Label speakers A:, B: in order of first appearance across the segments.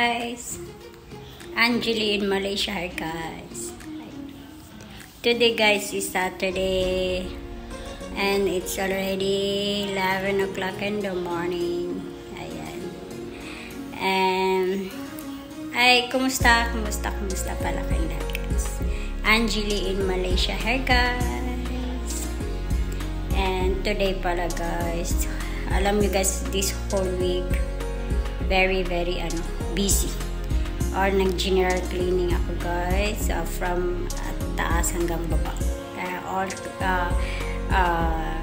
A: Guys! Angeli in Malaysia here guys. Today guys is Saturday and it's already 11 o'clock in the morning. Ayan. And ay, kumusta? Kumusta? Kumusta pala kayo lahat guys? Angeli in Malaysia here guys. And today pala guys, alam niyo guys, this whole week very very ano busy. Or nag general cleaning ako guys uh, from uh, taas hanggang baba. Uh, all uh, uh,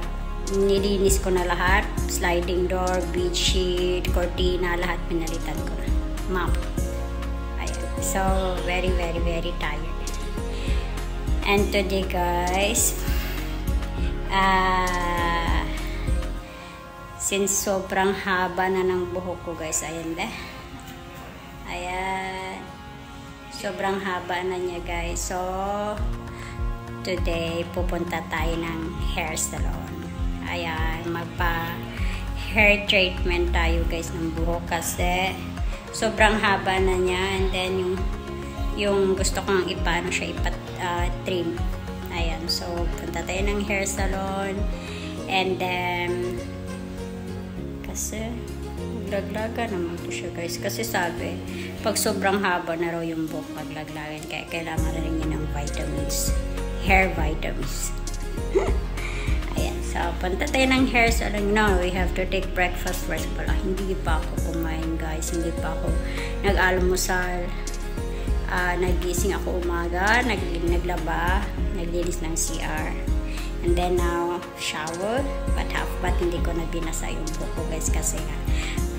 A: nilinis ko na lahat. Sliding door bead sheet cortina lahat pinalitan ko na. Map so very very very tired. And today guys uh, Since sobrang haba na ng buhok ko guys. Ayan deh. Ayan. Sobrang haba na niya guys. So, today pupunta tayo ng hair salon. Ayan. Magpa hair treatment tayo guys ng buhok kasi sobrang haba na niya. And then yung yung gusto kong ipano siya ipat uh, trim. Ayan. So, punta tayo ng hair salon. And then, kasi maglaglaga naman to siya guys. Kasi sabi pag sobrang haba na raw yung buhok maglaglagan kaya kailangan rin yun ng vitamins. Hair vitamins. Ayan so punta tayo ng hair salon. No we have to take breakfast first. Pala hindi pa ako kumain guys. Hindi pa ako nag-almusal. Uh, nagising ako umaga nag naglaba naglinis ng CR And then now, shower. But half but hindi ko na binasa yung buhok ko guys kasi nga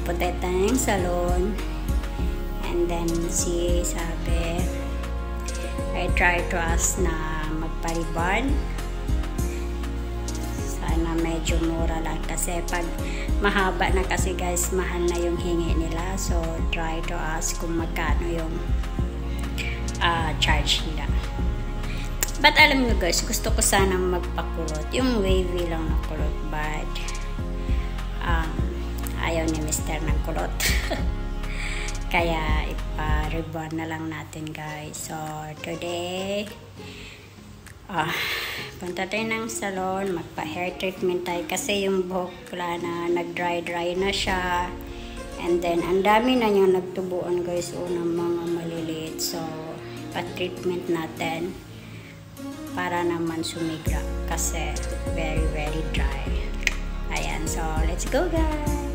A: punta tayong salon. And then si sabi, I try to ask na magpariban. Sana medyo mura lang kasi pag mahaba na kasi guys, mahal na yung hingi nila. So, try to ask kung magkano yung uh, charge nila. But alam nyo guys, gusto ko sanang magpakulot. Yung wavy lang na kulot. But, um, ayaw ni Mr. ng kulot. Kaya, ipa-ribbon na lang natin guys. So, today, ah, punta tayo ng salon, magpa-hair treatment tayo. Kasi yung buhok wala na, nag-dry-dry na siya. And then, ang dami na niyang nagtubuan guys, unang mga maliliit. So, pa-treatment natin para naman sumigra kasi very very dry ayan so let's go guys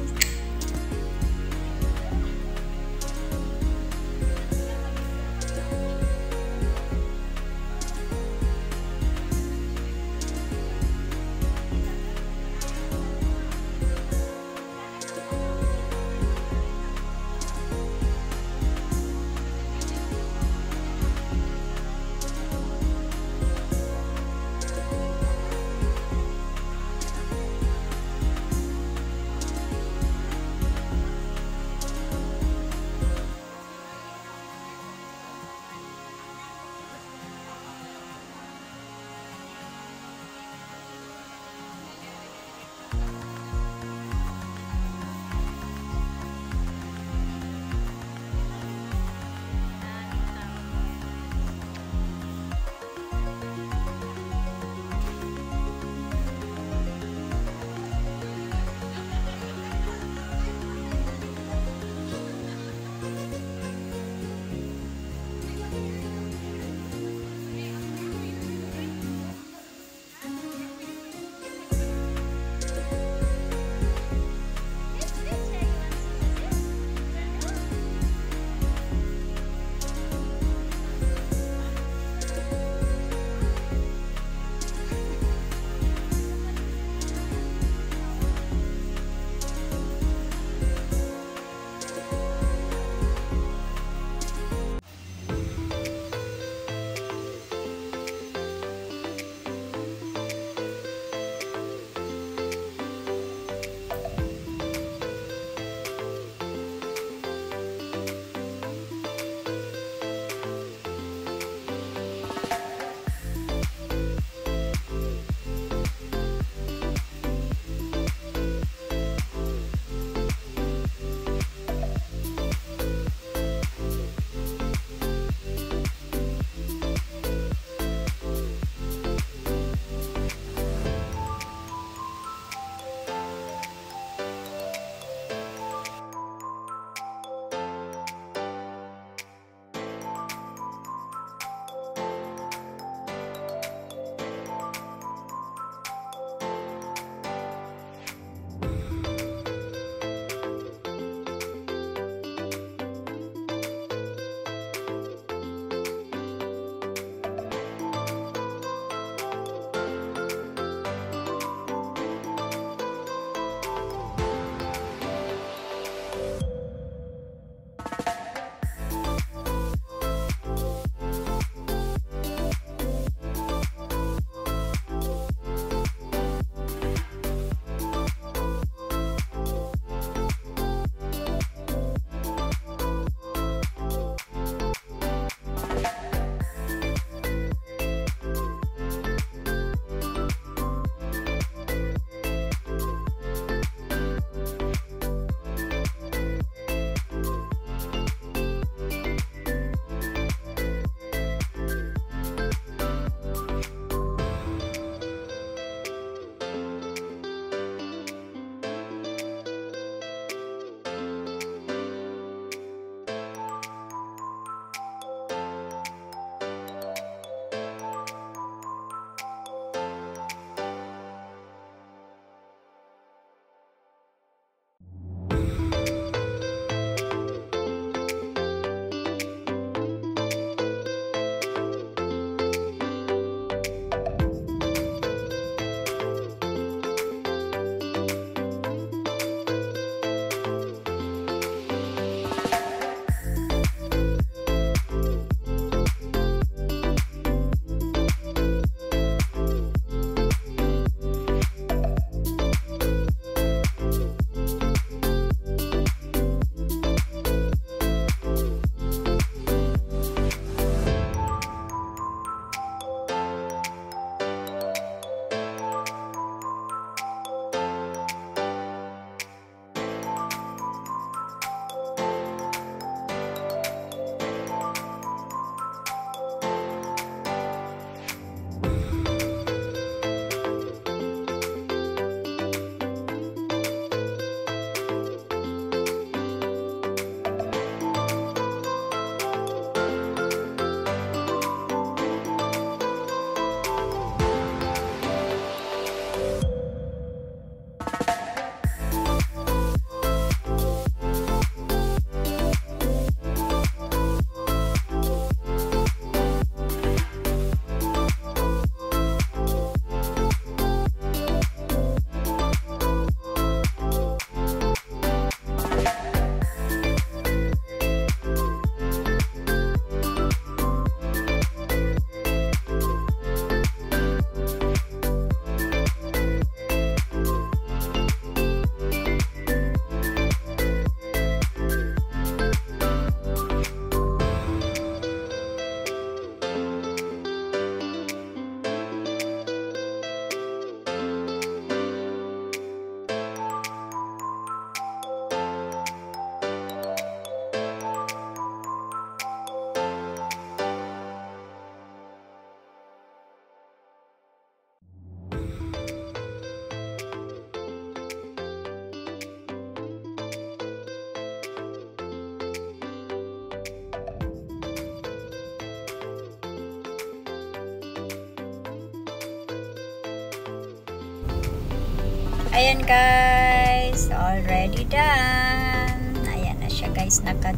A: Ayan guys, already done. Ayan na siya guys, naka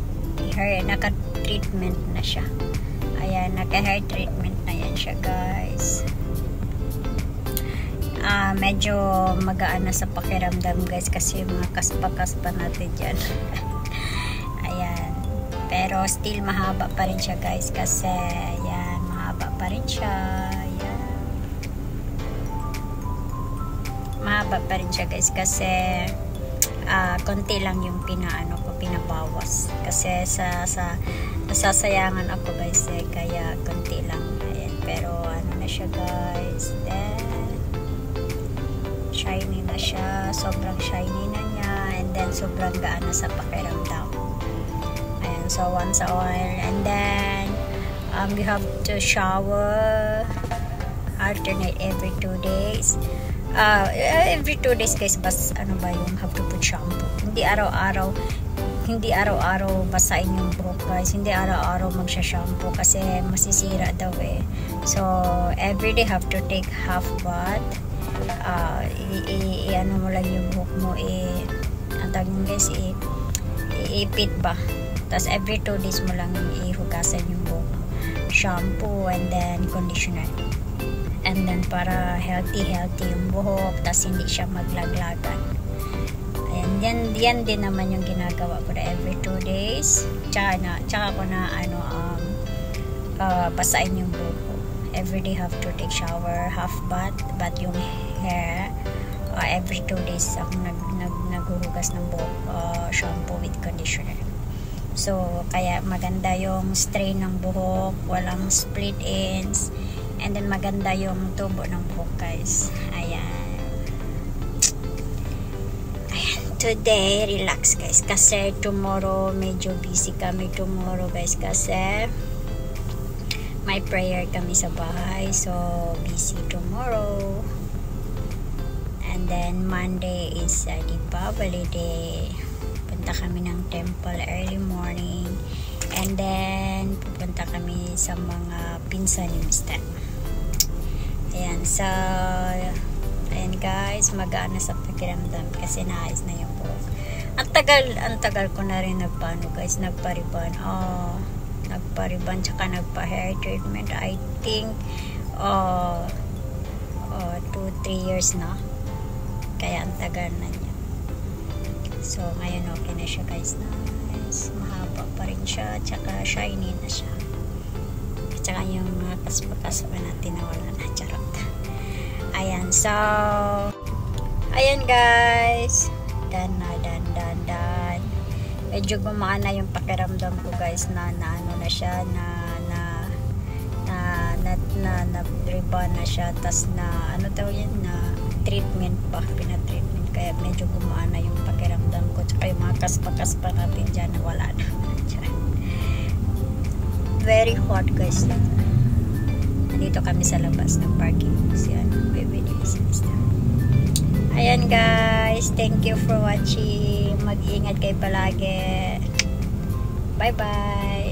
A: hair, naka treatment na siya. Ayan, naka hair treatment na yan siya guys. Ah, uh, medyo magaan na sa pakiramdam guys kasi mga kaspa-kaspa natin dyan. Ayan. Pero still mahaba pa rin siya guys kasi ayan, mahaba pa rin siya. Mahaba pa rin siya guys kasi uh, konti lang yung pinaano ko, pinabawas. Kasi sa sa nasasayangan ako guys eh, kaya konti lang. Ayan. Pero ano na siya guys. Then shiny na siya. Sobrang shiny na niya. And then, sobrang gaan sa pakiramdam. Ayan. So, once a while. And then, um, you have to shower alternate every two days. Uh, every two days guys, bas, ano ba yung have to put shampoo. Hindi araw-araw hindi araw-araw basahin yung buhok guys hindi araw-araw magsha-shampoo kasi masisira daw eh so everyday have to take half bath uh, i-ano mo lang yung buhok mo i ang tawag guys i-ipit ba tapos every 2 days mo lang ihugasan yung buhok shampoo and then conditioner and then para healthy healthy yung buhok tapos hindi siya maglaglagan. Ayan yan, yan din naman yung ginagawa ko na every 2 days. Tsaka, na, tsaka ko na ano um, uh, basahin yung buhok. Ko everyday have to take shower half bath but yung hair. Uh, every two days ako nag, nag, naghuhugas ng buhok uh, shampoo with conditioner. So kaya maganda yung strain ng buhok walang split ends and then maganda yung tubo ng buhok guys. Ayan. Ayan. Today relax guys. Kasi tomorrow medyo busy kami tomorrow guys. Kasi may prayer kami sa bahay. So busy tomorrow. And then Monday is uh, Deepavali Day. Punta kami ng temple early morning. And then pupunta kami sa mga pinsan ni Mr. ayan so ayan guys magaan na sa pakiramdam kasi naayos na yung buhok. Ang tagal, ang tagal ko na rin nagpano guys nagpariban. Oh nagpa-ribbon tsaka nagpa-hair treatment. I think uh, uh, 2-3 years na. Kaya ang tagal na niya. So ngayon okay na siya guys nice. Mahaba pa rin siya tsaka shiny na siya. Tsaka yung mga kaspa-kaspa natin na wala na charot ayan so ayan guys. Done na done done done medyo gumana yung pakiramdam ko guys na, na ano na siya na na na na, na, na ribbon na siya. Tas na ano daw yan na treatment pa pina-treatment. Kaya medyo gumana yung pakiramdam ko. Tsaka yung mga kaspa-kaspa natin dyan na wala na. Very hot guys nandito kami sa labas ng parking. Kasi ano bibili si Mr. ayan guys. Thank you for watching. Mag-ingat kayo palagi. Bye bye